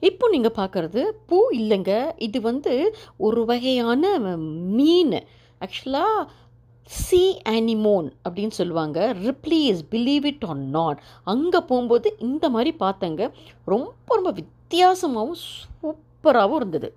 இப்போ நீங்கள் பார்க்குறது பூ இல்லைங்க. இது வந்து ஒரு வகையான மீன். ஆக்சுவலாக சி அனிமோன் அப்படின்னு சொல்லுவாங்க. Ripley's believe it or not அங்கே போகும்போது இந்த மாதிரி பார்த்தங்க. ரொம்ப ரொம்ப வித்தியாசமாகவும் சூப்பராகவும் இருந்தது.